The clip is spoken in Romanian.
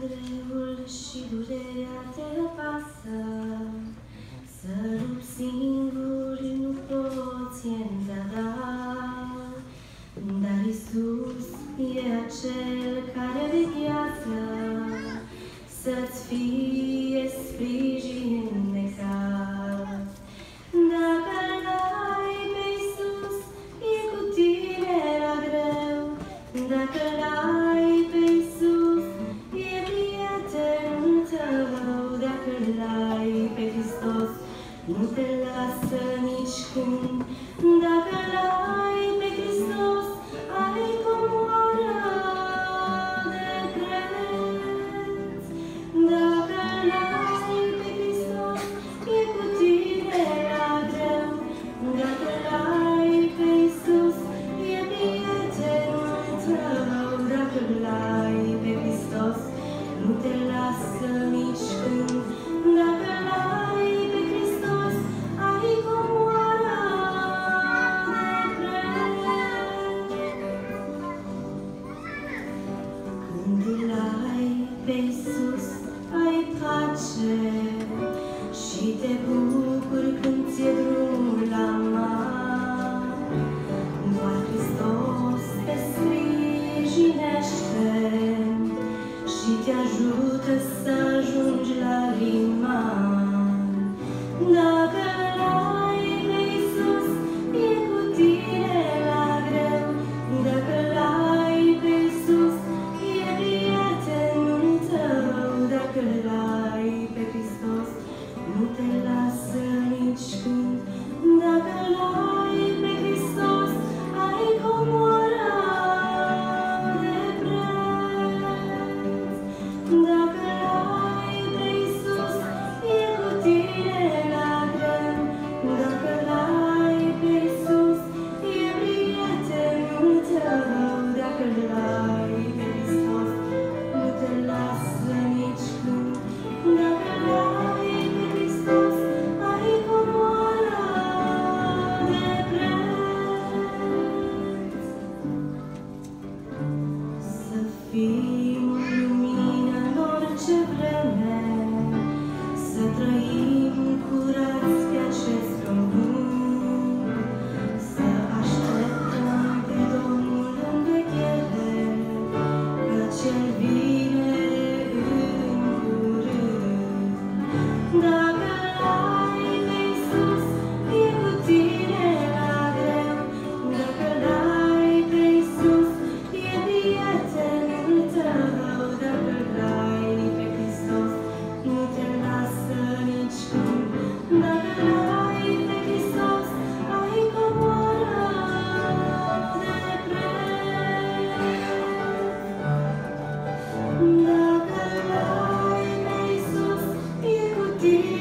Greul și durerea te apasă, Dacă l-ai pe Hristos, nu te lasă nici când. Dacă l-ai pe Hristos, ai comoară de preț. Dacă l-ai pe Hristos, e cu tine la greu. Dacă l-ai pe Iisus, e prietenul tău. Dacă l-ai pe Hristos, nu te lasă te deep.